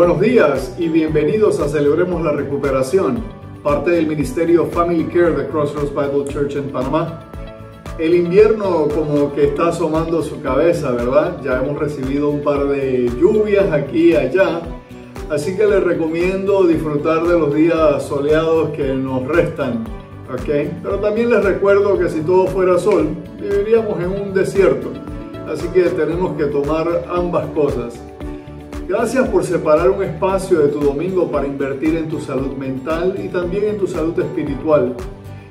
Buenos días y bienvenidos a Celebremos la Recuperación, parte del Ministerio Family Care de Crossroads Bible Church en Panamá. El invierno como que está asomando su cabeza, ¿verdad? Ya hemos recibido un par de lluvias aquí y allá, así que les recomiendo disfrutar de los días soleados que nos restan, ¿ok? Pero también les recuerdo que si todo fuera sol, viviríamos en un desierto, así que tenemos que tomar ambas cosas. Gracias por separar un espacio de tu domingo para invertir en tu salud mental y también en tu salud espiritual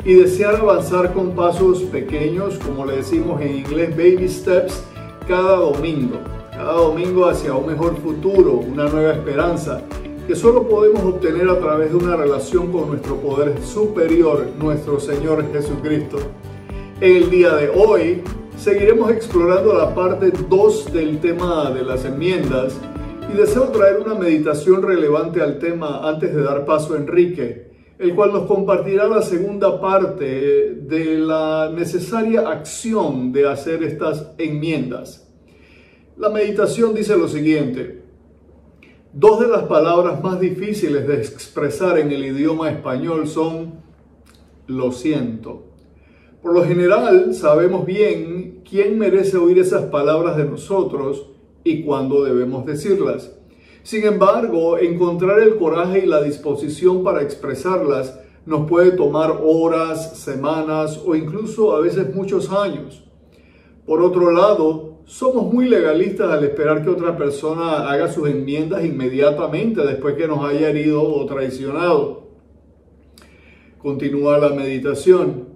y desear avanzar con pasos pequeños, como le decimos en inglés, baby steps, cada domingo. Cada domingo hacia un mejor futuro, una nueva esperanza, que solo podemos obtener a través de una relación con nuestro poder superior, nuestro Señor Jesucristo. En el día de hoy seguiremos explorando la parte 2 del tema de las enmiendas y deseo traer una meditación relevante al tema antes de dar paso a Enrique, el cual nos compartirá la segunda parte de la necesaria acción de hacer estas enmiendas. La meditación dice lo siguiente. Dos de las palabras más difíciles de expresar en el idioma español son lo siento. Por lo general sabemos bien quién merece oír esas palabras de nosotros y cuándo debemos decirlas. Sin embargo, encontrar el coraje y la disposición para expresarlas nos puede tomar horas, semanas o incluso a veces muchos años. Por otro lado, somos muy legalistas al esperar que otra persona haga sus enmiendas inmediatamente después que nos haya herido o traicionado. Continúa la meditación.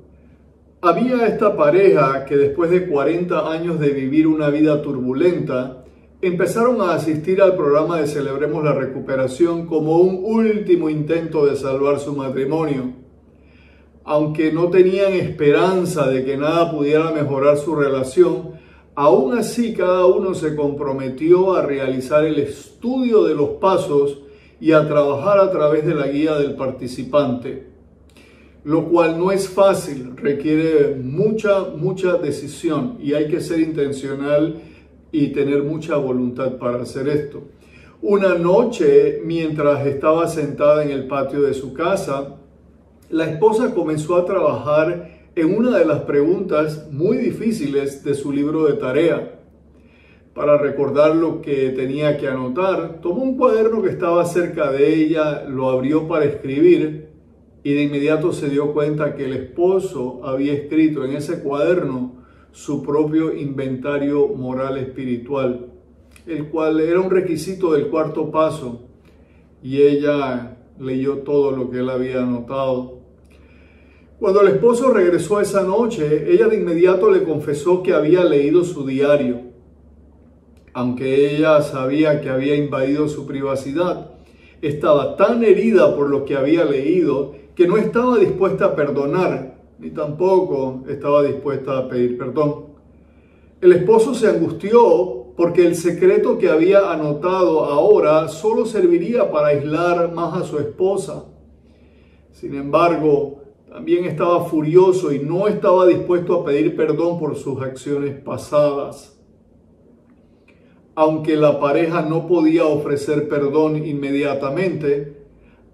Había esta pareja que después de 40 años de vivir una vida turbulenta, empezaron a asistir al programa de Celebremos la Recuperación como un último intento de salvar su matrimonio. Aunque no tenían esperanza de que nada pudiera mejorar su relación, aún así cada uno se comprometió a realizar el estudio de los pasos y a trabajar a través de la guía del participante, lo cual no es fácil, requiere mucha, mucha decisión y hay que ser intencional y tener mucha voluntad para hacer esto. Una noche, mientras estaba sentada en el patio de su casa, la esposa comenzó a trabajar en una de las preguntas muy difíciles de su libro de tarea. Para recordar lo que tenía que anotar, tomó un cuaderno que estaba cerca de ella, lo abrió para escribir y de inmediato se dio cuenta que el esposo había escrito en ese cuaderno su propio inventario moral espiritual, el cual era un requisito del cuarto paso, y ella leyó todo lo que él había anotado. Cuando el esposo regresó esa noche, ella de inmediato le confesó que había leído su diario, aunque ella sabía que había invadido su privacidad. Estaba tan herida por lo que había leído que no estaba dispuesta a perdonar ni tampoco estaba dispuesta a pedir perdón. El esposo se angustió porque el secreto que había anotado ahora solo serviría para aislar más a su esposa. Sin embargo, también estaba furioso y no estaba dispuesto a pedir perdón por sus acciones pasadas. Aunque la pareja no podía ofrecer perdón inmediatamente,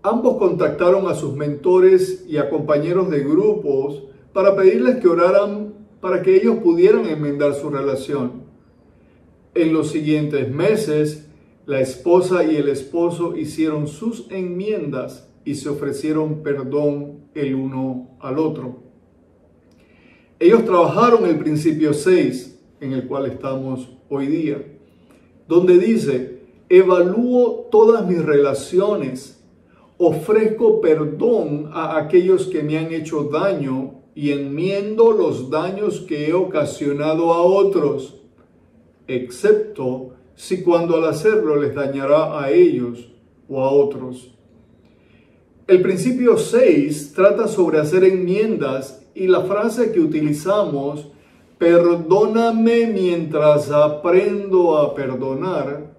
Ambos contactaron a sus mentores y a compañeros de grupos para pedirles que oraran para que ellos pudieran enmendar su relación. En los siguientes meses, la esposa y el esposo hicieron sus enmiendas y se ofrecieron perdón el uno al otro. Ellos trabajaron el principio 6, en el cual estamos hoy día, donde dice, evalúo todas mis relaciones ofrezco perdón a aquellos que me han hecho daño y enmiendo los daños que he ocasionado a otros, excepto si cuando al hacerlo les dañará a ellos o a otros. El principio 6 trata sobre hacer enmiendas y la frase que utilizamos, perdóname mientras aprendo a perdonar,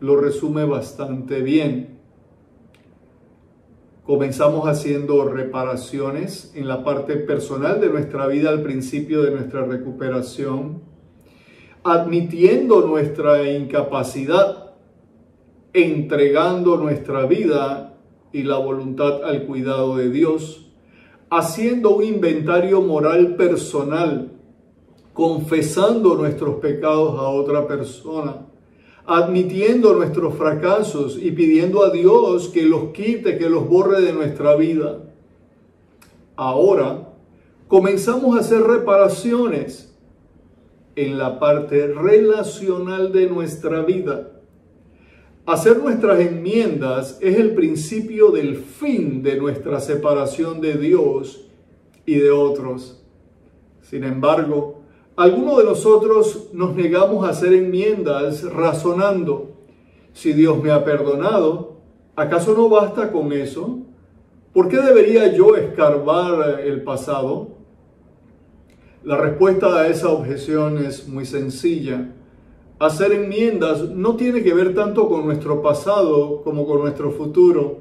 lo resume bastante bien. Comenzamos haciendo reparaciones en la parte personal de nuestra vida al principio de nuestra recuperación, admitiendo nuestra incapacidad entregando nuestra vida y la voluntad al cuidado de Dios, haciendo un inventario moral personal, confesando nuestros pecados a otra persona, admitiendo nuestros fracasos y pidiendo a Dios que los quite, que los borre de nuestra vida. Ahora comenzamos a hacer reparaciones en la parte relacional de nuestra vida. Hacer nuestras enmiendas es el principio del fin de nuestra separación de Dios y de otros. Sin embargo, algunos de nosotros nos negamos a hacer enmiendas razonando, si Dios me ha perdonado, ¿acaso no basta con eso? ¿Por qué debería yo escarbar el pasado? La respuesta a esa objeción es muy sencilla. Hacer enmiendas no tiene que ver tanto con nuestro pasado como con nuestro futuro.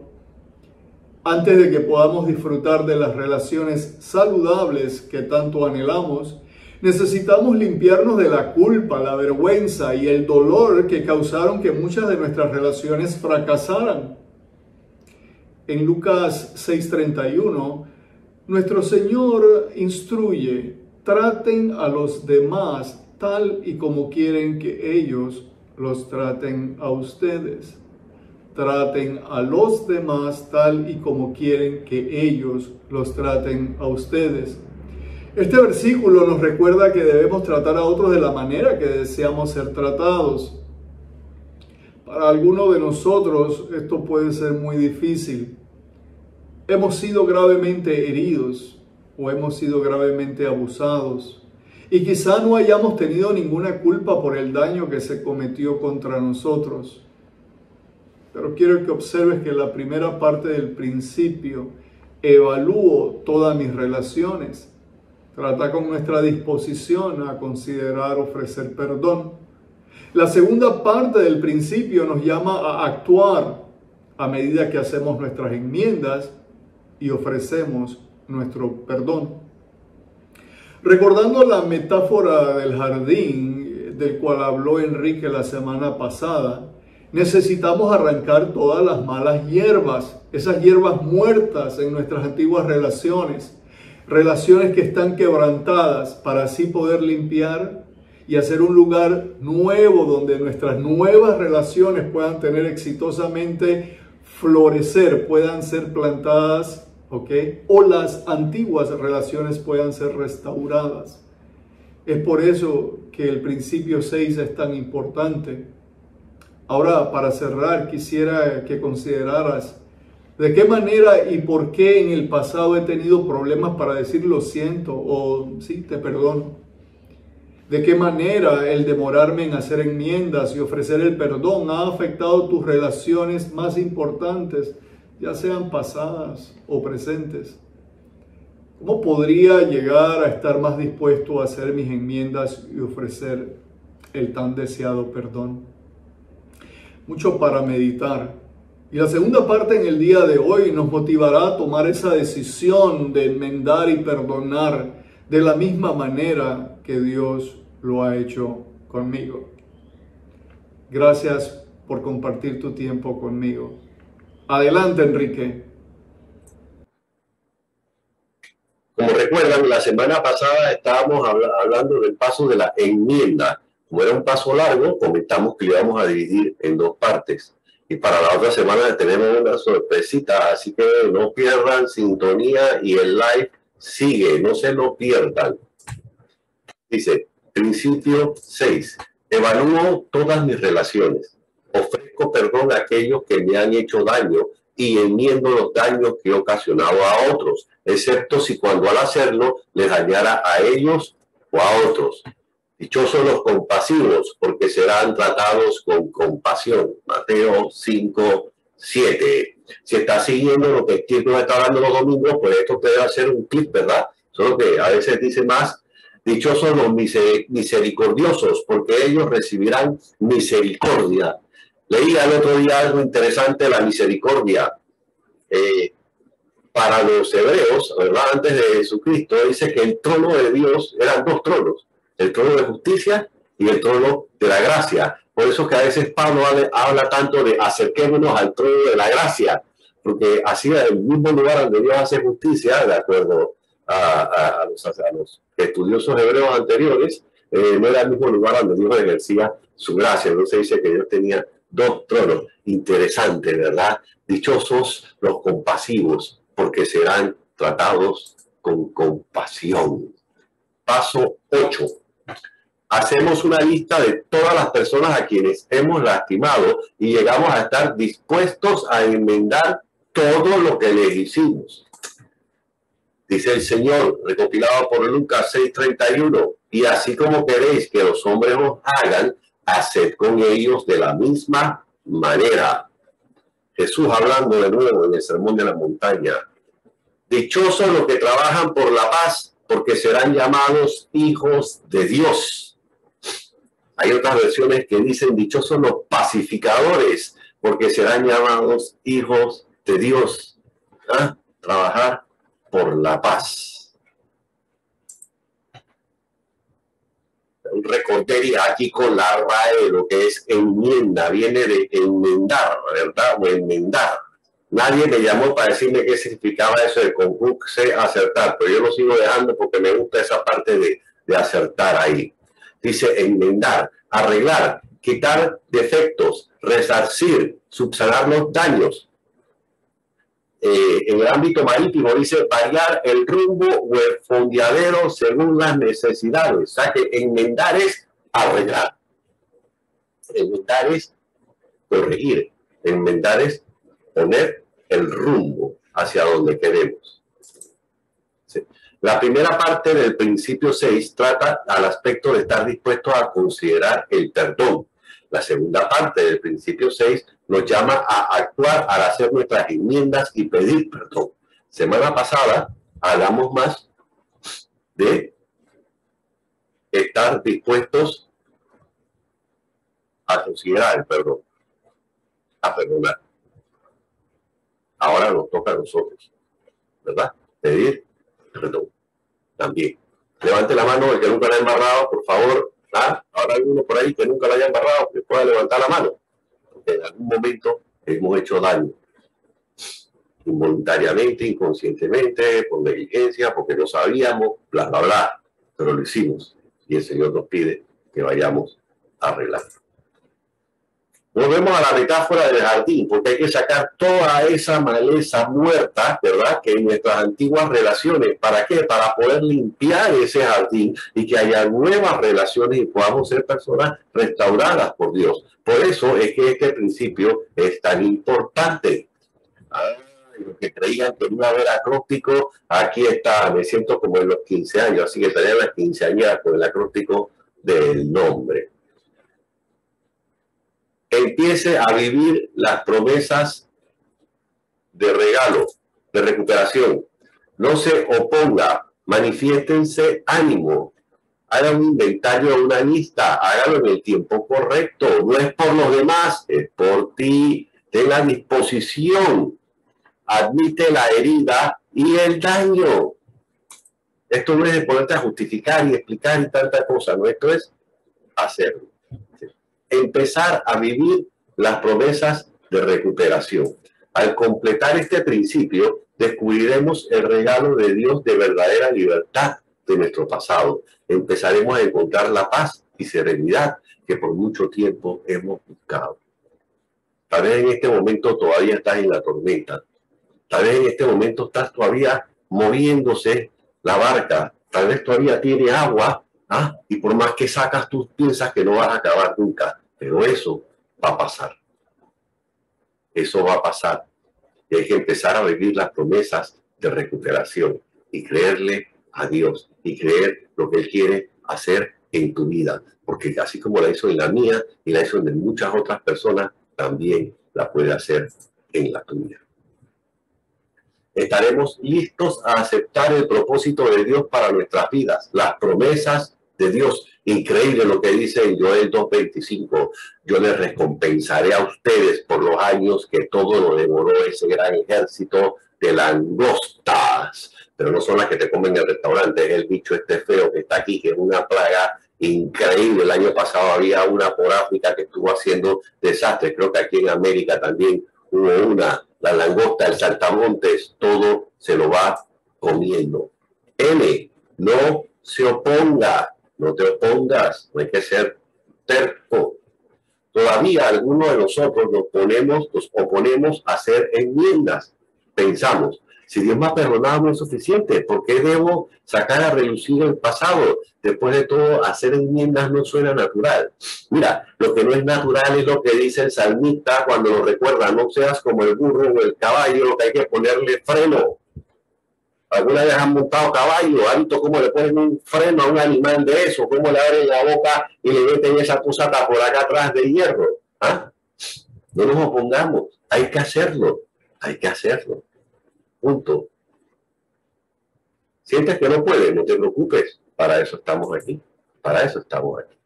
Antes de que podamos disfrutar de las relaciones saludables que tanto anhelamos, necesitamos limpiarnos de la culpa, la vergüenza y el dolor que causaron que muchas de nuestras relaciones fracasaran. En Lucas 6:31, nuestro Señor instruye traten a los demás tal y como quieren que ellos los traten a ustedes. Traten a los demás tal y como quieren que ellos los traten a ustedes. Este versículo nos recuerda que debemos tratar a otros de la manera que deseamos ser tratados. Para algunos de nosotros esto puede ser muy difícil. Hemos sido gravemente heridos, o hemos sido gravemente abusados y quizá no hayamos tenido ninguna culpa por el daño que se cometió contra nosotros. Pero quiero que observes que la primera parte del principio, evalúo todas mis relaciones, trata con nuestra disposición a considerar ofrecer perdón. La segunda parte del principio nos llama a actuar a medida que hacemos nuestras enmiendas y ofrecemos nuestro perdón. Recordando la metáfora del jardín del cual habló Enrique la semana pasada, necesitamos arrancar todas las malas hierbas, esas hierbas muertas en nuestras antiguas relaciones, relaciones que están quebrantadas para así poder limpiar y hacer un lugar nuevo donde nuestras nuevas relaciones puedan tener exitosamente florecer, puedan ser plantadas ¿ok? O las antiguas relaciones puedan ser restauradas. Es por eso que el principio 6 es tan importante. Ahora, para cerrar, quisiera que consideraras de qué manera y por qué en el pasado he tenido problemas para decir lo siento o sí, te perdono. De qué manera el demorarme en hacer enmiendas y ofrecer el perdón ha afectado tus relaciones más importantes ya sean pasadas o presentes? ¿Cómo podría llegar a estar más dispuesto a hacer mis enmiendas y ofrecer el tan deseado perdón? Mucho para meditar. Y la segunda parte en el día de hoy nos motivará a tomar esa decisión de enmendar y perdonar de la misma manera que Dios lo ha hecho conmigo. Gracias por compartir tu tiempo conmigo. Adelante, Enrique. Como recuerdan, la semana pasada estábamos hablando del paso de la enmienda. Como era un paso largo, comentamos que lo íbamos a dividir en dos partes. Y para la otra semana tenemos una sorpresita, así que no pierdan sintonía y el live sigue, no se lo pierdan. Dice, principio 6. Evalúo todas mis relaciones ofrezco perdón a aquellos que me han hecho daño y enmiendo los daños que he ocasionado a otros, excepto si cuando al hacerlo les dañara a ellos o a otros. Dichosos los compasivos, porque serán tratados con compasión. Mateo 5, 7. Si está siguiendo lo que Cristo nos está hablando los domingos, pues esto puede hacer un clip, ¿verdad? Solo que a veces dice más, dichosos los misericordiosos, porque ellos recibirán misericordia Leía el otro día algo interesante, la misericordia. Eh, para los hebreos, ¿verdad? Antes de Jesucristo, dice que el trono de Dios eran dos tronos, el trono de justicia y el trono de la gracia. Por eso que a veces Pablo habla, tanto de acerquémonos al trono de la gracia, porque así el mismo lugar donde Dios hace justicia, de acuerdo a, los, estudiosos hebreos anteriores, eh, no era el mismo lugar donde Dios ejercía su gracia. Entonces dice que Dios tenía dos tronos. Interesante, ¿verdad? Dichosos los compasivos, porque serán tratados con compasión. Paso 8. Hacemos una lista de todas las personas a quienes hemos lastimado y llegamos a estar dispuestos a enmendar todo lo que les hicimos. Dice el Señor, recopilado por Lucas 6:31, y así como queréis que los hombres os hagan, haced con ellos de la misma manera. Jesús hablando de nuevo en el Sermón de la Montaña. Dichosos los que trabajan por la paz, porque serán llamados hijos de Dios. Hay otras versiones que dicen dichosos los pacificadores, porque serán llamados hijos de Dios. ¿Ah? Trabajar por la paz. recordería aquí con la RAE lo que es enmienda, viene de enmendar, ¿verdad? O enmendar. Nadie me llamó para decirme qué significaba eso de conjugarse, acertar, pero yo lo sigo dejando porque me gusta esa parte de acertar ahí. Dice enmendar, arreglar, quitar defectos, resarcir, subsanar los daños, eh, en el ámbito marítimo dice variar el rumbo o el fondeadero según las necesidades. O sea que enmendar es arreglar. Enmendar es corregir. Enmendar es poner el rumbo hacia donde queremos. La primera parte del principio 6 trata al aspecto de estar dispuesto a considerar el perdón. La segunda parte del principio 6 nos llama a actuar al hacer nuestras enmiendas y pedir perdón. Semana pasada hablamos más de estar dispuestos a considerar el perdón, a perdonar. Ahora nos toca a nosotros, ¿verdad? Pedir perdón también. Levante la mano el que nunca la ha embarrado, por favor. ¿Ah? Ahora hay uno por ahí que nunca la haya embarrado, que pueda levantar la mano en algún momento hemos hecho daño. Involuntariamente, inconscientemente, por negligencia, porque no sabíamos, bla, bla, bla. Pero lo hicimos. Y el Señor nos pide que vayamos a arreglar. Volvemos a la metáfora del jardín, porque hay que sacar toda esa maleza muerta, ¿verdad? Que en nuestras antiguas relaciones, ¿para qué? Para poder limpiar ese jardín y que haya nuevas relaciones y podamos ser personas restauradas por Dios. Por eso es que este principio es tan importante. los que creían que iba a haber acróstico, aquí está, me siento como en los 15 años, así que estaría las 15 años con el acróstico del nombre empiece a vivir las promesas de regalo, de recuperación. No se oponga, manifiéstense ánimo, haga un inventario, una lista, hágalo en el tiempo correcto. No es por los demás, es por ti. Tenga disposición, admite la herida y el daño. Esto no es de ponerte a justificar y explicar y tanta cosa, no, esto es hacerlo empezar a vivir las promesas de recuperación. Al completar este principio, descubriremos el regalo de Dios de verdadera libertad de nuestro pasado. Empezaremos a encontrar la paz y serenidad que por mucho tiempo hemos buscado. Tal vez en este momento todavía estás en la tormenta. Tal vez en este momento estás todavía moviéndose la barca. Tal vez todavía tiene agua, ¿Ah? Y por más que sacas, tú piensas que no vas a acabar nunca, pero eso va a pasar. Eso va a pasar. Y hay que empezar a vivir las promesas de recuperación y creerle a Dios y creer lo que Él quiere hacer en tu vida. Porque así como la hizo en la mía y la hizo en muchas otras personas, también la puede hacer en la tuya. Estaremos listos a aceptar el propósito de Dios para nuestras vidas, las promesas de Dios. Increíble lo que dice en Joel 2.25. Yo les recompensaré a ustedes por los años que todo lo devoró ese gran ejército de langostas. Pero no son las que te comen en el restaurante, es el bicho este feo que está aquí, que es una plaga increíble. El año pasado había una por África que estuvo haciendo desastres. Creo que aquí en América también hubo una. La langosta, el saltamontes, todo se lo va comiendo. N, no se oponga, no te opongas, no hay que ser terco. Todavía algunos de nosotros nos ponemos, nos oponemos a hacer enmiendas. Pensamos, si Dios me ha perdonado no es suficiente, ¿por qué debo sacar a relucir el pasado? Después de todo, hacer enmiendas no suena natural. Mira, lo que no es natural es lo que dice el salmista cuando lo recuerda, no seas como el burro o el caballo, lo que hay que ponerle freno. ¿Alguna vez han montado caballo? ¿Han visto cómo le ponen un freno a un animal de eso? ¿Cómo le abren la boca y le meten esa pusata por acá atrás de hierro? ¿Ah? No nos opongamos, hay que hacerlo, hay que hacerlo. Punto. Sientes que no puedes, no te preocupes, para eso estamos aquí, para eso estamos aquí.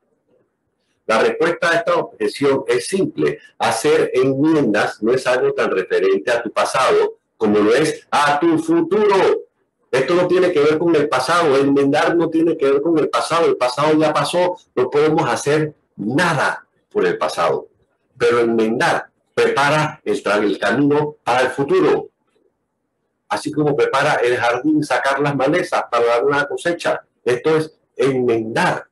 La respuesta a esta objeción es simple. Hacer enmiendas no es algo tan referente a tu pasado como lo es a tu futuro. Esto no tiene que ver con el pasado, enmendar no tiene que ver con el pasado, el pasado ya pasó, no podemos hacer nada por el pasado, pero enmendar prepara el, el camino para el futuro, así como prepara el jardín sacar las malezas para dar una cosecha. Esto es enmendar.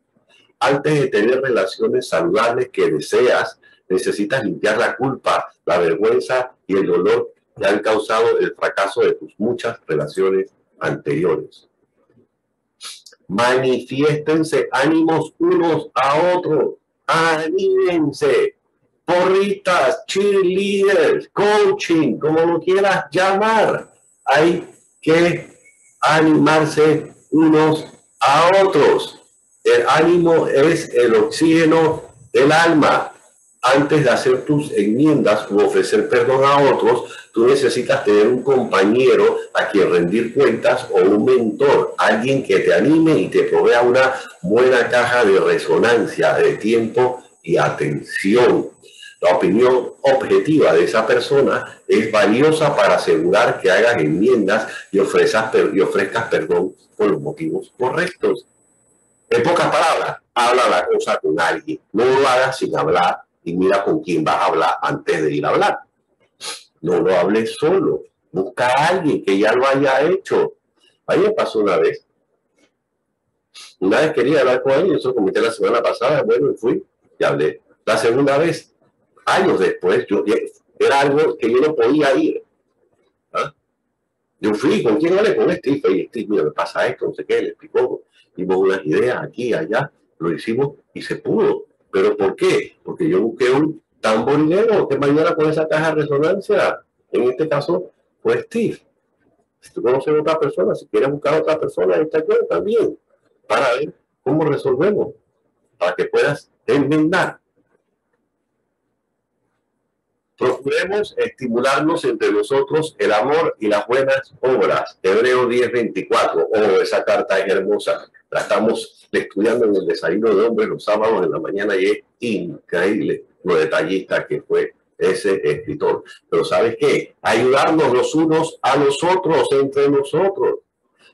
Antes de tener relaciones saludables que deseas, necesitas limpiar la culpa, la vergüenza y el dolor que han causado el fracaso de tus muchas relaciones anteriores. Manifiéstense ánimos unos a otros. Anímense. Porritas, cheerleaders, coaching, como lo quieras llamar. Hay que animarse unos a otros. El ánimo es el oxígeno del alma antes de hacer tus enmiendas u ofrecer perdón a otros, tú necesitas tener un compañero a quien rendir cuentas o un mentor, alguien que te anime y te provea una buena caja de resonancia de tiempo y atención. La opinión objetiva de esa persona es valiosa para asegurar que hagas enmiendas y ofrezcas, y ofrezcas perdón por los motivos correctos. En pocas palabras, habla la cosa con alguien. No lo hagas sin hablar y mira con quién vas a hablar antes de ir a hablar. No lo hables solo. Busca a alguien que ya lo haya hecho. A mí me pasó una vez. Una vez quería hablar con alguien, eso comenté la semana pasada, bueno, fui y hablé. La segunda vez, años después, yo, era algo que yo no podía ir. ¿Ah? Yo fui, ¿con quién hablé? Con Steve. Y Steve, mira, me pasa esto, no sé qué, le explicó. Vimos unas ideas aquí, allá, lo hicimos y se pudo. ¿Pero por qué? Porque yo busqué un tamborilero que mañana con esa caja resonancia. En este caso fue Steve. Si tú conoces a otra persona, si quieres buscar a otra persona, está aquí también. Para ver cómo resolvemos. Para que puedas enmendar. Procuremos estimularnos entre nosotros el amor y las buenas obras. Hebreo 10:24. Oh, esa carta es hermosa. La estamos estudiando en el desayuno de hombres los sábados en la mañana y es increíble lo detallista que fue ese escritor. Pero ¿sabes qué? Ayudarnos los unos a los otros, entre nosotros.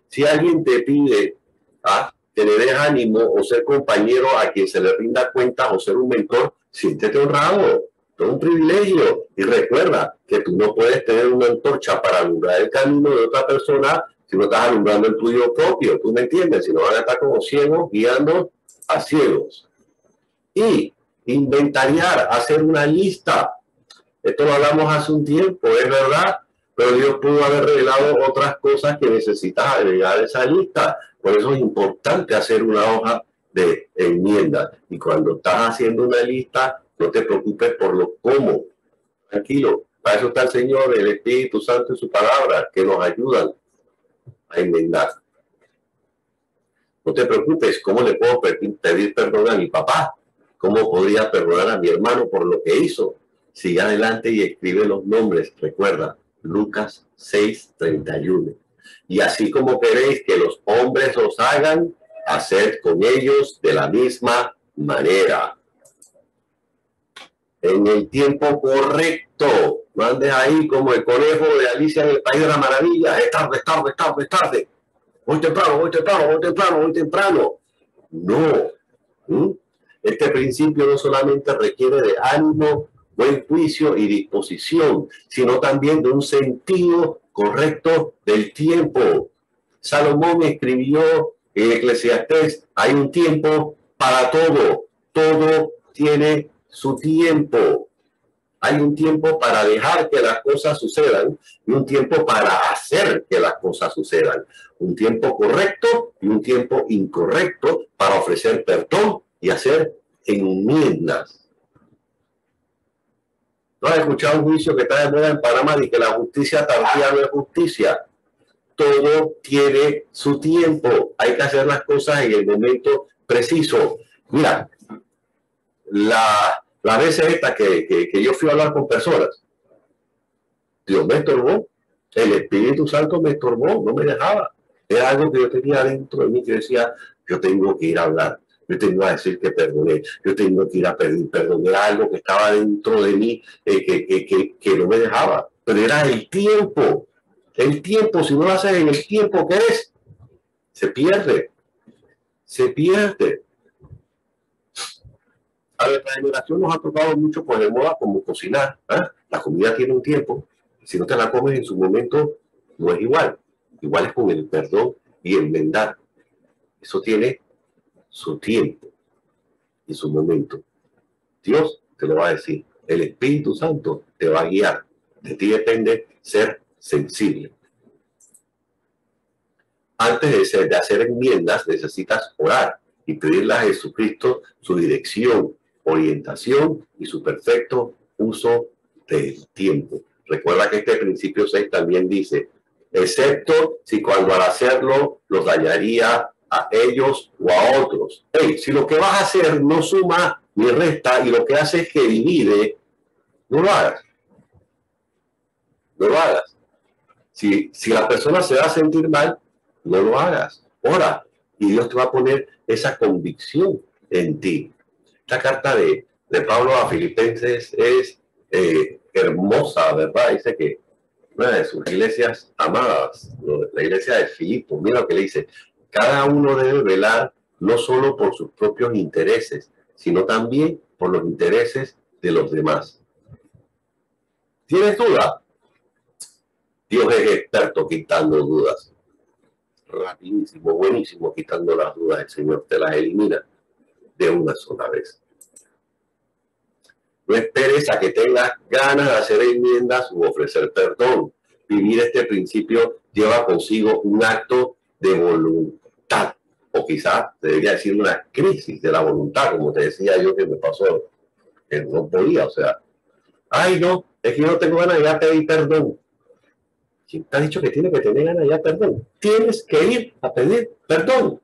Si alguien te pide ¿ah? que le des ánimo o ser compañero a quien se le rinda cuenta o ser un mentor, siéntete honrado. Es un privilegio. Y recuerda que tú no puedes tener una antorcha para alumbrar el camino de otra persona si no estás alumbrando el tuyo propio, tú me entiendes, si no van a estar como ciegos guiando a ciegos. Y inventariar, hacer una lista. Esto lo hablamos hace un tiempo, es verdad, pero Dios pudo haber revelado otras cosas que necesitas agregar a esa lista. Por eso es importante hacer una hoja de enmienda. Y cuando estás haciendo una lista, no te preocupes por lo cómo. Tranquilo, para eso está el Señor, el Espíritu Santo y su palabra, que nos ayudan a enmendar. No te preocupes, ¿cómo le puedo pedir perdón a mi papá? ¿Cómo podría perdonar a mi hermano por lo que hizo? Sigue adelante y escribe los nombres. Recuerda, Lucas 6:31. Y así como queréis que los hombres os hagan, haced con ellos de la misma manera. En el tiempo correcto, no ahí como el conejo de Alicia en el País de la Maravilla. Es tarde, es tarde, es tarde, es tarde. Muy temprano, muy temprano, muy temprano, muy temprano. No, Este principio no solamente requiere de ánimo, buen juicio y disposición, sino también de un sentido correcto del tiempo. Salomón escribió en Eclesiastés, hay un tiempo para todo, todo tiene su tiempo. Hay un tiempo para dejar que las cosas sucedan y un tiempo para hacer que las cosas sucedan. Un tiempo correcto y un tiempo incorrecto para ofrecer perdón y hacer enmiendas. ¿No has escuchado un juicio que está de moda en Panamá y que la justicia tardía no es justicia? Todo tiene su tiempo. Hay que hacer las cosas en el momento preciso. Mira, la, la vez esta que, que, yo fui a hablar con personas, Dios me estorbó, el Espíritu Santo me estorbó, no me dejaba. Era algo que yo tenía dentro de mí que decía, yo tengo que ir a hablar, yo tengo que decir que perdoné, yo tengo que ir a pedir perdón. Era algo que estaba dentro de mí eh, que, que, que, no me dejaba. Pero era el tiempo. El tiempo, si no lo haces en el tiempo que es, se pierde. Se pierde. A nuestra generación nos ha tocado mucho por de moda como cocinar. ¿ah? La comida tiene un tiempo. Si no te la comes en su momento, no es igual. Igual es con el perdón y el enmendar. Eso tiene su tiempo y su momento. Dios te lo va a decir. El Espíritu Santo te va a guiar. De ti depende ser sensible. Antes de, de hacer enmiendas, necesitas orar y pedirle a Jesucristo su dirección, orientación y su perfecto uso del tiempo. Recuerda que este principio 6 también dice, excepto si cuando al hacerlo los dañaría a ellos o a otros. Hey, si lo que vas a hacer no suma ni resta y lo que hace es que divide, no lo hagas. No lo hagas. Si, si la persona se va a sentir mal, no lo hagas. Ora y Dios te va a poner esa convicción en ti. Esta carta de, Pablo a Filipenses es eh, hermosa, ¿verdad? Dice que una de sus iglesias amadas, la iglesia de Filipo, mira lo que le dice, cada uno debe velar no solo por sus propios intereses, sino también por los intereses de los demás. ¿Tienes duda? Dios es experto quitando dudas. Rapidísimo, buenísimo quitando las dudas. El Señor te las elimina de una sola vez. No esperes a que tengas ganas de hacer enmiendas u ofrecer perdón. Vivir este principio lleva consigo un acto de voluntad o quizás debería decir una crisis de la voluntad, como te decía yo que me pasó, que no podía, o sea, ay no, es que yo no tengo ganas de pedir perdón. ¿Quién te ha dicho que tiene que tener ganas de ya perdón? Tienes que ir a pedir perdón.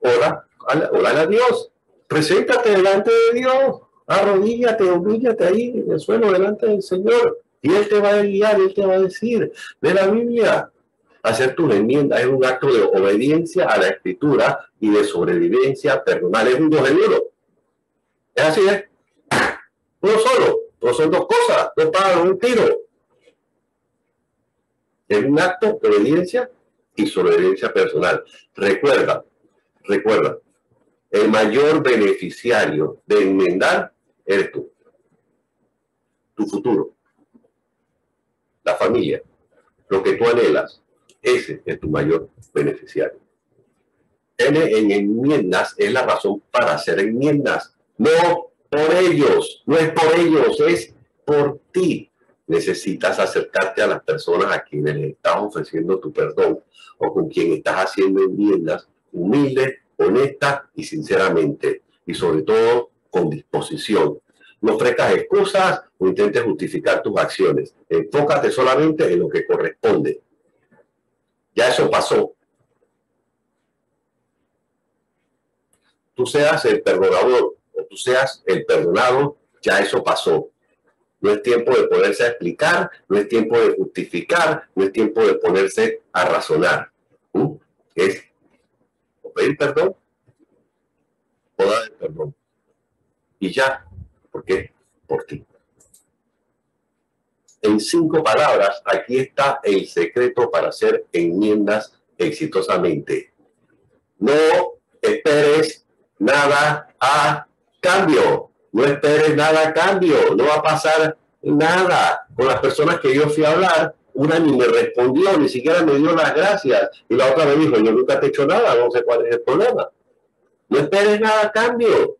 Ora, ora a Dios, preséntate delante de Dios, arrodíllate, humíllate ahí en el suelo delante del Señor. Y Él te va a guiar, Él te va a decir de la Biblia, hacer tu enmienda es un acto de obediencia a la escritura y de sobrevivencia personal. Es un dos en uno. Es así, ¿eh? Uno solo. No son dos cosas, dos para un tiro. Es un acto de obediencia y sobrevivencia personal. Recuerda, recuerda, el mayor beneficiario de enmendar eres tú. Tu futuro. La familia. Lo que tú anhelas ese es tu mayor beneficiario. En enmiendas es la razón para hacer enmiendas. No por ellos, no es por ellos, es por ti. Necesitas acercarte a las personas a quienes le estás ofreciendo tu perdón o con quien estás haciendo enmiendas humilde, honesta y sinceramente. Y sobre todo con disposición. No ofrezcas excusas o intentes justificar tus acciones. Enfócate solamente en lo que corresponde ya eso pasó. Tú seas el perdonador o tú seas el perdonado, ya eso pasó. No es tiempo de ponerse a explicar, no es tiempo de justificar, no es tiempo de ponerse a razonar. ¿Mm? Es pedir perdón o dar el perdón. Y ya, ¿por qué? Por ti en cinco palabras, aquí está el secreto para hacer enmiendas exitosamente. No esperes nada a cambio. No esperes nada a cambio. No va a pasar nada. Con las personas que yo fui a hablar, una ni me respondió, ni siquiera me dio las gracias. Y la otra me dijo, yo nunca te he hecho nada, no sé cuál es el problema. No esperes nada a cambio.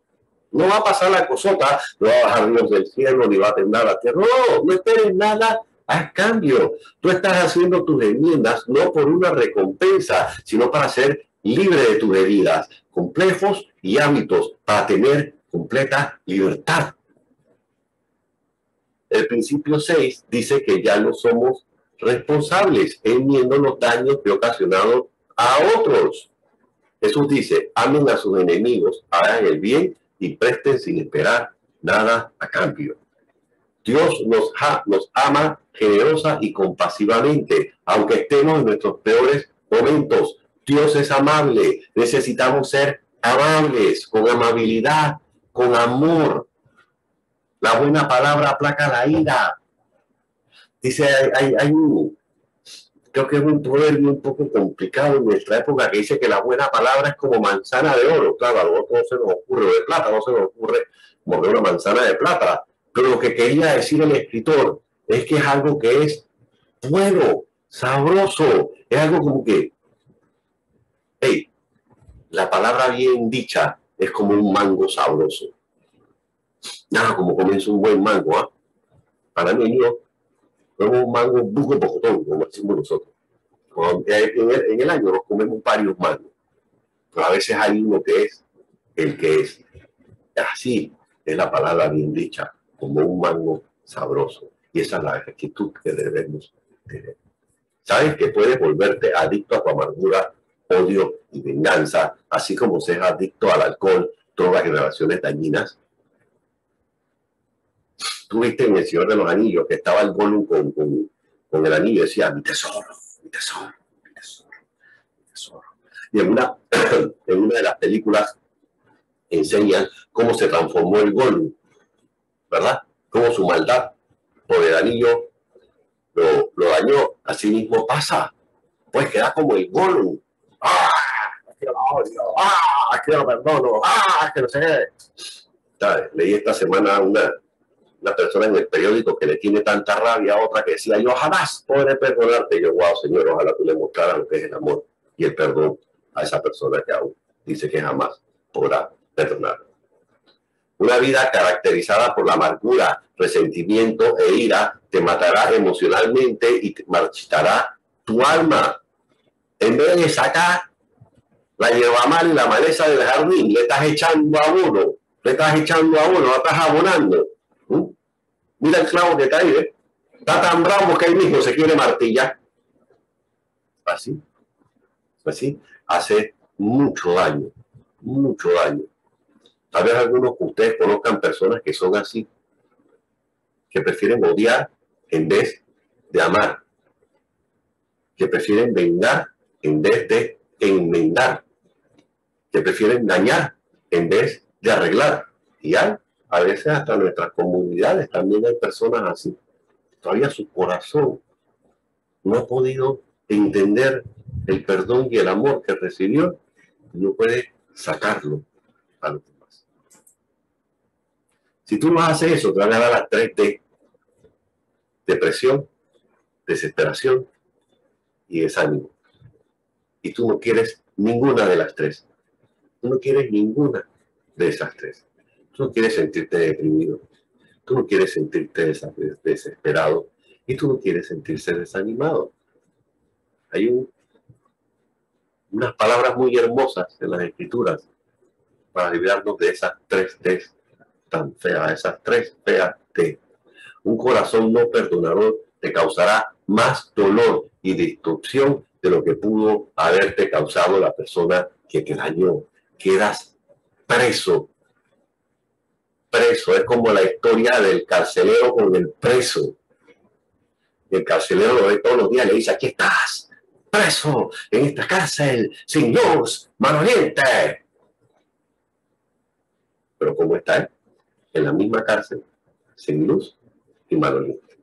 No va a pasar la cosota, no va a bajar Dios del cielo, ni va a temblar la tierra. No, no esperes nada a cambio. Tú estás haciendo tus enmiendas no por una recompensa, sino para ser libre de tus heridas, complejos y hábitos, para tener completa libertad. El principio 6 dice que ya no somos responsables enmiendo los daños que ocasionado a otros. Jesús dice, amen a sus enemigos, hagan el bien y presten sin esperar nada a cambio. Dios nos, nos ama generosa y compasivamente, aunque estemos en nuestros peores momentos. Dios es amable, necesitamos ser amables, con amabilidad, con amor. La buena palabra aplaca la ira. Dice, hay, hay un, creo que es un proverbio un poco complicado en nuestra época que dice que la buena palabra es como manzana de oro. Claro, a no se nos ocurre de plata, no se nos ocurre como una manzana de plata. Pero lo que quería decir el escritor es que es algo que es bueno, sabroso, es algo como que, hey, la palabra bien dicha es como un mango sabroso. Nada, como comienza un buen mango, ¿ah? Para mí, yo comemos un mango buco pocotón, como decimos nosotros. En el, año nos comemos varios mangos, pero a veces hay uno que es el que es. Así es la palabra bien dicha, como un mango sabroso. Y esa es la actitud que debemos tener. Sabes que puedes volverte adicto a tu amargura, odio y venganza, así como seas adicto al alcohol, drogas y relaciones dañinas tuviste en El Señor de los Anillos, que estaba el Gollum con, con, el anillo decía, mi tesoro, mi tesoro, mi tesoro, mi tesoro. Y en una, en una de las películas enseñan cómo se transformó el Gollum, ¿verdad? Cómo su maldad por el anillo lo, lo dañó. Así mismo pasa. Pues queda como el Gollum. ¡Ah! Que lo odio. ¡Ah! Que lo perdono. ¡Ah! Que no sé qué. Leí esta semana una, una persona en el periódico que le tiene tanta rabia a otra que decía, yo jamás podré perdonarte. Yo, wow, Señor, ojalá tú le mostraras lo que es el amor y el perdón a esa persona que aún dice que jamás podrá perdonar. Una vida caracterizada por la amargura, resentimiento e ira te matará emocionalmente y marchitará tu alma. En vez de sacar la lleva mal y la maleza del jardín, le estás echando a uno, le estás echando a uno, lo estás abonando Mira el clavo que cae, ¿eh? Está tan bravo que él mismo se quiere martillar. Así. Así. Hace mucho daño. Mucho daño. Tal vez algunos de ustedes conozcan personas que son así. Que prefieren odiar en vez de amar. Que prefieren vengar en vez de enmendar. Que prefieren dañar en vez de arreglar. Y hay a veces hasta nuestras comunidades también hay personas así. Todavía su corazón no ha podido entender el perdón y el amor que recibió no puede sacarlo a los demás. Si tú no haces eso, te van a dar las tres D. Depresión, desesperación y desánimo. Y tú no quieres ninguna de las tres. Tú no quieres ninguna de esas tres. Tú no quieres sentirte deprimido, tú no quieres sentirte desesperado y tú no quieres sentirse desanimado. Hay unas palabras muy hermosas en las escrituras para liberarnos de esas tres T tan feas, esas tres feas T. Un corazón no perdonador te causará más dolor y destrucción de lo que pudo haberte causado la persona que te dañó. Quedas preso preso. Es como la historia del carcelero con el preso. el carcelero lo ve todos los días y le dice, aquí estás, preso, en esta cárcel, sin luz, maloliente. Pero ¿cómo está? En la misma cárcel, sin luz y maloliente.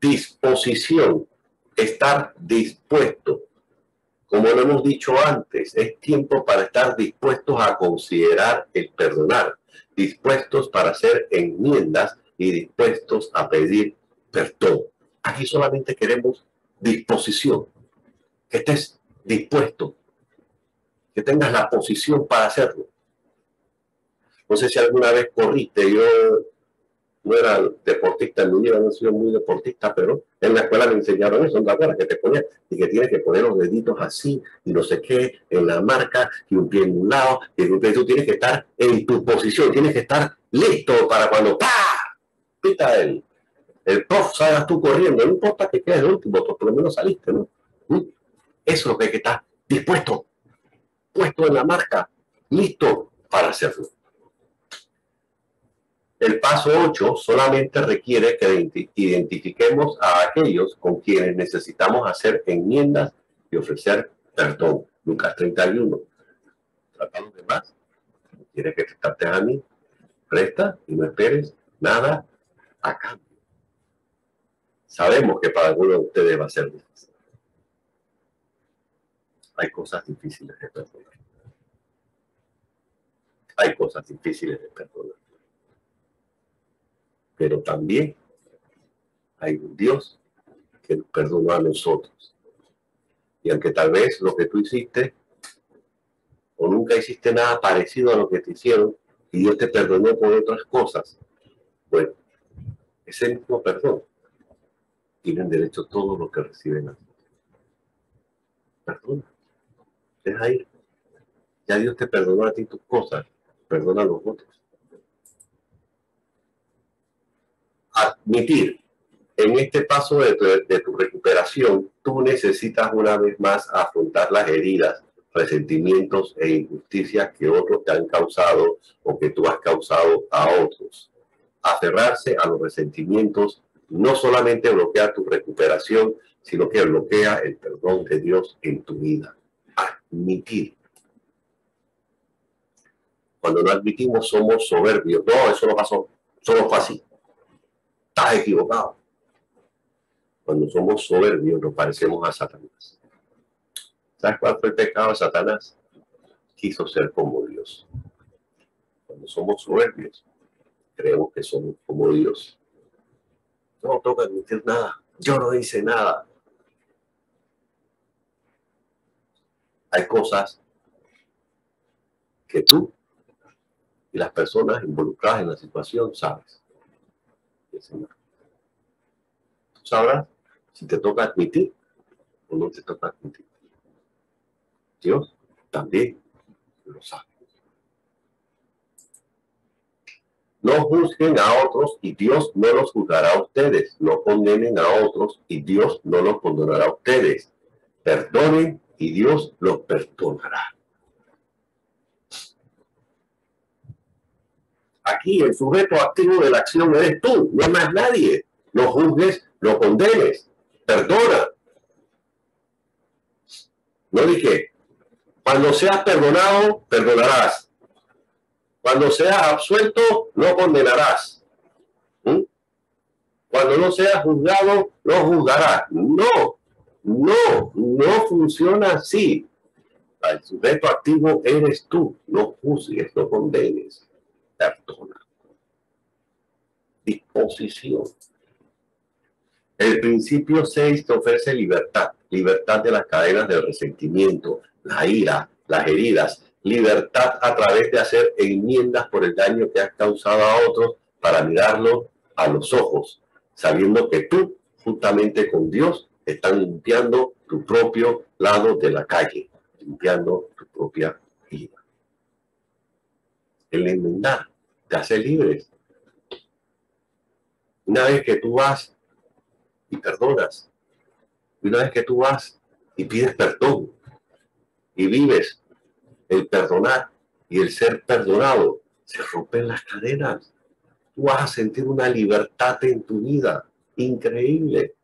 Disposición, estar dispuesto Como lo hemos dicho antes, es tiempo para estar dispuestos a considerar el perdonar, dispuestos para hacer enmiendas y dispuestos a pedir perdón. Aquí solamente queremos disposición, que estés dispuesto, que tengas la posición para hacerlo. No sé si alguna vez corriste, yo no era deportista, en mi no sido muy deportista, pero en la escuela me enseñaron eso, ¿te acuerdas? Que te ponías y que tienes que poner los deditos así y no sé qué, en la marca, y un pie en un lado, y un pie, tú tienes que estar en tu posición, tienes que estar listo para cuando ¡pa! pita el, el prof, salgas tú corriendo, no importa que quedes el último, por lo menos saliste, ¿no? ¿Mm? Eso es lo que hay que estar dispuesto, puesto en la marca, listo para hacerlo. El paso 8 solamente requiere que identifiquemos a aquellos con quienes necesitamos hacer enmiendas y ofrecer perdón. Lucas 31. Trata a los demás. Quiere que te a mí. Presta y no esperes nada a cambio. Sabemos que para algunos de ustedes va a ser difícil. Hay cosas difíciles de perdonar. Hay cosas difíciles de perdonar pero también hay un Dios que nos perdonó a nosotros. Y aunque tal vez lo que tú hiciste o nunca hiciste nada parecido a lo que te hicieron y Dios te perdonó por otras cosas, bueno, ese mismo perdón tienen derecho todos los que reciben a Perdona. Deja ir. Ya Dios te perdonó a ti tus cosas, perdona a los otros. Admitir en este paso de tu, recuperación, tú necesitas una vez más afrontar las heridas, resentimientos e injusticias que otros te han causado o que tú has causado a otros. Aferrarse a los resentimientos no solamente bloquea tu recuperación, sino que bloquea el perdón de Dios en tu vida. Admitir. Cuando no admitimos somos soberbios. No, eso no pasó. Solo fue así estás equivocado. Cuando somos soberbios nos parecemos a Satanás. ¿Sabes cuál fue el pecado de Satanás? Quiso ser como Dios. Cuando somos soberbios, creemos que somos como Dios. No toca admitir nada. Yo no hice nada. Hay cosas que tú y las personas involucradas en la situación sabes. Señor. Sabrás si te toca admitir o no te toca admitir. Dios también lo sabe. No juzguen a otros y Dios no los juzgará a ustedes. No condenen a otros y Dios no los condenará a ustedes. Perdonen y Dios los perdonará. Aquí el sujeto activo de la acción eres tú, no más nadie. No juzgues, no condenes, perdona. No dije, cuando seas perdonado, perdonarás. Cuando seas absuelto, no condenarás. ¿Mm? Cuando no seas juzgado, no juzgarás. No, no, no funciona así. El sujeto activo eres tú. No juzgues, no condenes Disposición. El principio 6 te ofrece libertad, libertad de las cadenas del resentimiento, la ira, las heridas, libertad a través de hacer enmiendas por el daño que has causado a otros para mirarlo a los ojos, sabiendo que tú, juntamente con Dios, están limpiando tu propio lado de la calle, limpiando tu propia vida. El enmendar te hace libres. Una vez que tú vas y perdonas, una vez que tú vas y pides perdón y vives el perdonar y el ser perdonado, se rompen las cadenas. Tú vas a sentir una libertad en tu vida increíble.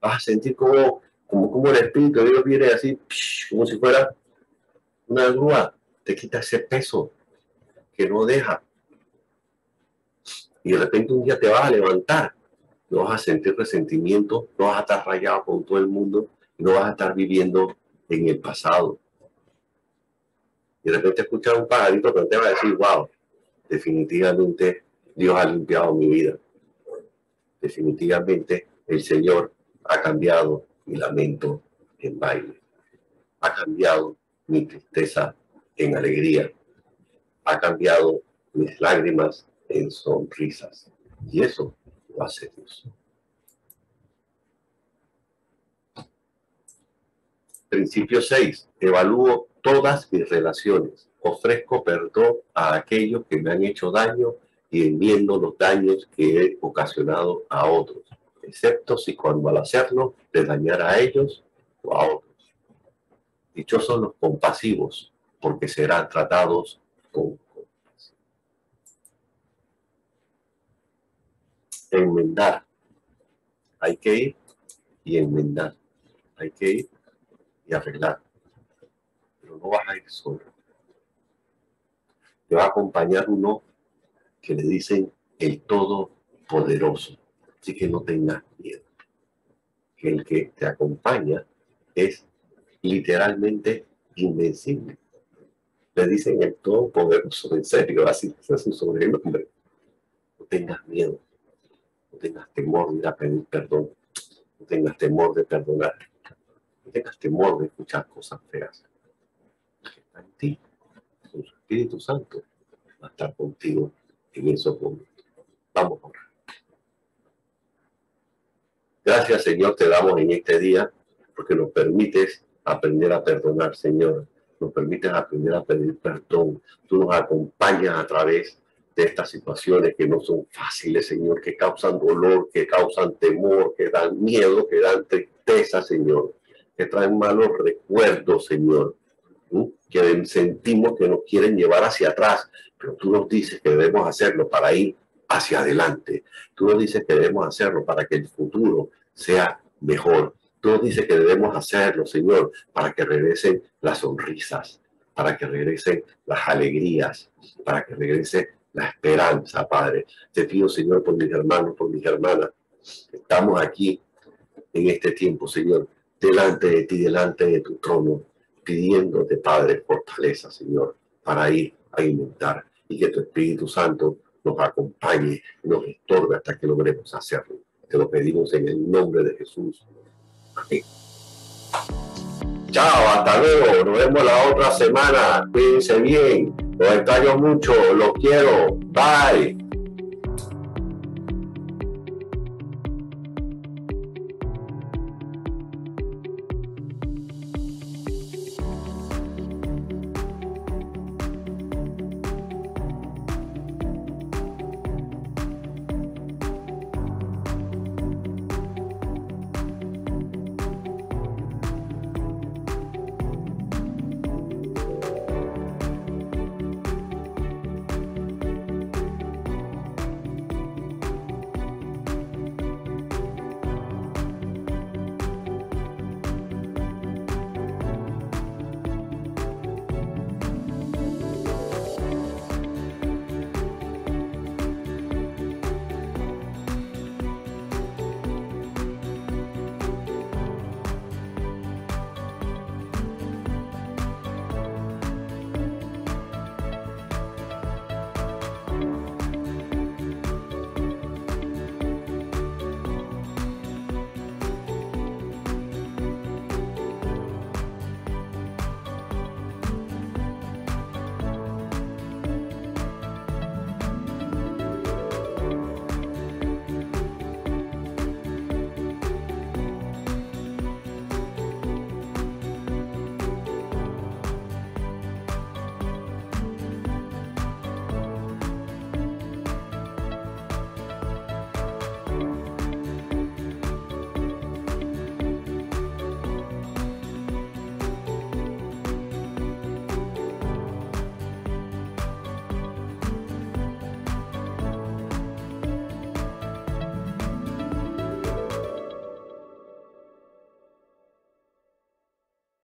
Vas a sentir como, como, como el Espíritu de Dios viene así, como si fuera una grúa, te quita ese peso que no deja y de repente un día te vas a levantar, no vas a sentir resentimiento, no vas a estar rayado con todo el mundo, no vas a estar viviendo en el pasado. Y de repente escuchar un pajarito que te va a decir, wow, definitivamente Dios ha limpiado mi vida. Definitivamente el Señor ha cambiado mi lamento en baile. Ha cambiado mi tristeza en alegría. Ha cambiado mis lágrimas en sonrisas. Y eso lo hace Dios. Principio 6. Evalúo todas mis relaciones. Ofrezco perdón a aquellos que me han hecho daño y enmiendo los daños que he ocasionado a otros, excepto si cuando al hacerlo de dañar a ellos o a otros. Dichosos los compasivos, porque serán tratados con compasión. Enmendar. Hay que ir y enmendar. Hay que ir y arreglar. Pero no vas a ir solo. Te va a acompañar uno que le dicen el Todopoderoso. Así que no tengas miedo. Que el que te acompaña es literalmente invencible. Le dicen el Todopoderoso, en serio, así es su sobrenombre. No tengas miedo. No tengas temor de pedir perdón. No tengas temor de perdonar tengas temor de escuchar cosas feas. Está en ti, con Espíritu Santo, va a estar contigo en esos momentos. Vamos a. Gracias, Señor, te damos en este día porque nos permites aprender a perdonar, Señor. Nos permites aprender a pedir perdón. Tú nos acompañas a través de estas situaciones que no son fáciles, Señor, que causan dolor, que causan temor, que dan miedo, que dan tristeza, Señor que traen malos recuerdos, Señor, que sentimos que nos quieren llevar hacia atrás, pero tú nos dices que debemos hacerlo para ir hacia adelante. Tú nos dices que debemos hacerlo para que el futuro sea mejor. Tú nos dices que debemos hacerlo, Señor, para que regresen las sonrisas, para que regresen las alegrías, para que regrese la esperanza, Padre. Te pido, Señor, por mis hermanos, por mis hermanas. Estamos aquí en este tiempo, Señor, delante de ti, delante de tu trono, pidiéndote, Padre, fortaleza, Señor, para ir a inventar y que tu Espíritu Santo nos acompañe nos estorbe hasta que logremos hacerlo. Te lo pedimos en el nombre de Jesús. Chao, hasta luego. Nos vemos la otra semana. Cuídense bien. Los extraño mucho. Los quiero. Bye.